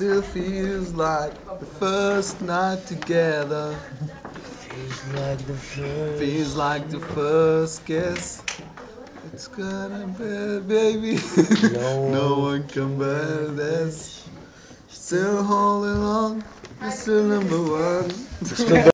Still feels like the first night together. Feels like the first. Feels like the first kiss. It's gonna be, baby. No one can bear this. Still holding on. It's still number one.